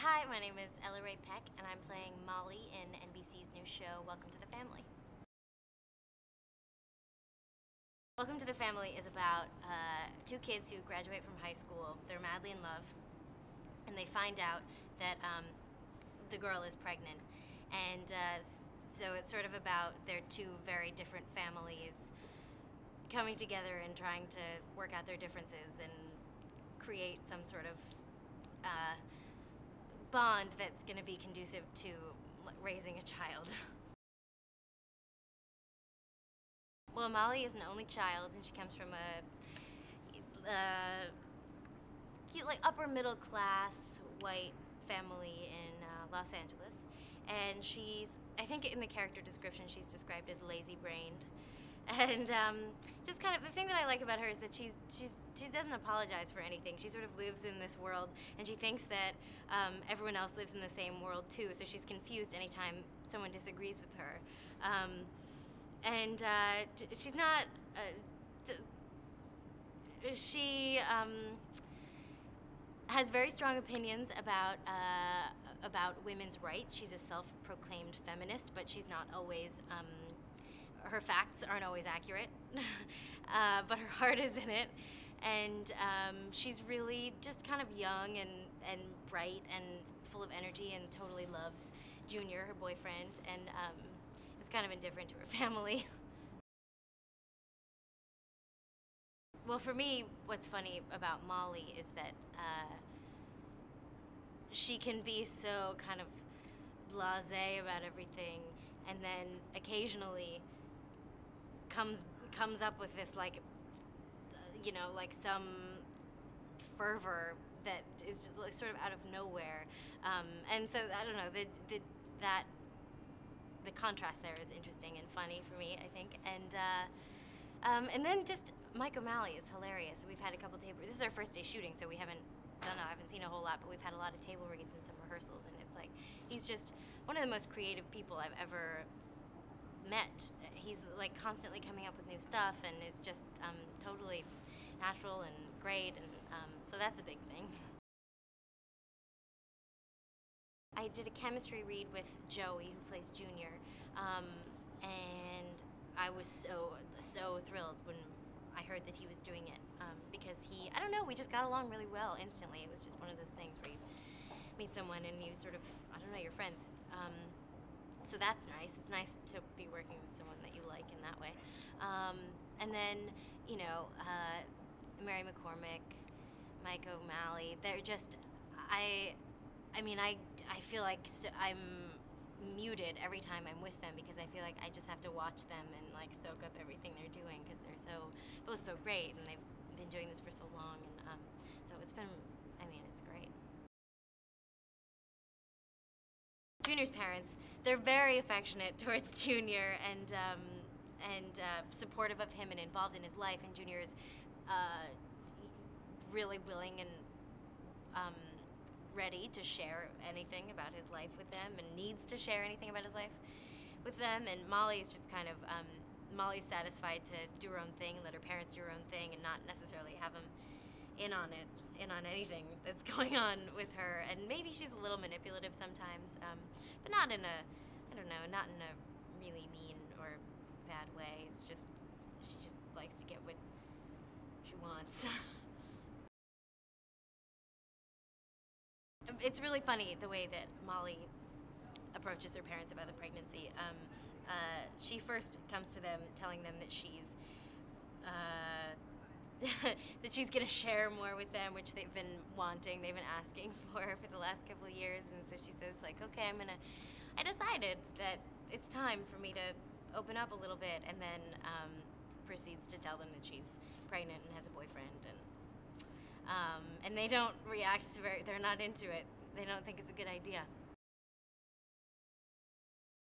Hi, my name is Ella Rae Peck, and I'm playing Molly in NBC's new show, Welcome to the Family. Welcome to the Family is about uh, two kids who graduate from high school. They're madly in love, and they find out that um, the girl is pregnant. And uh, so it's sort of about their two very different families coming together and trying to work out their differences and create some sort of uh, bond that's going to be conducive to raising a child. Well, Molly is an only child, and she comes from a uh, like upper middle class white family in uh, Los Angeles, and she's I think in the character description she's described as lazy brained. And um, just kind of the thing that I like about her is that she's she's she doesn't apologize for anything. She sort of lives in this world, and she thinks that um, everyone else lives in the same world too. So she's confused anytime someone disagrees with her. Um, and uh, she's not. Uh, she um, has very strong opinions about uh, about women's rights. She's a self-proclaimed feminist, but she's not always um, her facts aren't always accurate, uh, but her heart is in it. And um, she's really just kind of young and, and bright and full of energy and totally loves Junior, her boyfriend, and um, is kind of indifferent to her family. well, for me, what's funny about Molly is that uh, she can be so kind of blase about everything, and then occasionally comes comes up with this like you know like some fervor that is just like sort of out of nowhere. Um, and so i don't know the, the, that the contrast there is interesting and funny for me i think. And uh, um, and then just mike o'malley is hilarious. We've had a couple table this is our first day shooting so we haven't done I haven't seen a whole lot but we've had a lot of table reads and some rehearsals and it's like he's just one of the most creative people i've ever met. He's like constantly coming up with new stuff and is just um, totally natural and great, and um, so that's a big thing. I did a chemistry read with Joey, who plays Junior, um, and I was so so thrilled when I heard that he was doing it um, because he I don't know we just got along really well instantly. It was just one of those things where you meet someone and you sort of I don't know you're friends. Um, so that's nice. It's nice to be working with someone that you like in way. Um, and then, you know, uh, Mary McCormack, Mike O'Malley, they're just, I, I mean, I, I feel like so, I'm muted every time I'm with them because I feel like I just have to watch them and like soak up everything they're doing because they're so, both so great and they've been doing this for so long. And um, so it's been, I mean, it's great. Junior's parents, they're very affectionate towards Junior and um, and uh, supportive of him and involved in his life. And Junior is uh, really willing and um, ready to share anything about his life with them, and needs to share anything about his life with them. And Molly is just kind of um, Molly's satisfied to do her own thing and let her parents do her own thing, and not necessarily have him in on it, in on anything that's going on with her. And maybe she's a little manipulative sometimes, um, but not in a, I don't know, not in a really mean bad way. It's just, she just likes to get what she wants. it's really funny the way that Molly approaches her parents about the pregnancy. Um, uh, she first comes to them telling them that she's uh, that she's going to share more with them, which they've been wanting, they've been asking for for the last couple of years. And so she says, like, okay, I'm going to, I decided that it's time for me to open up a little bit, and then um, proceeds to tell them that she's pregnant and has a boyfriend. And, um, and they don't react very, they're not into it. They don't think it's a good idea.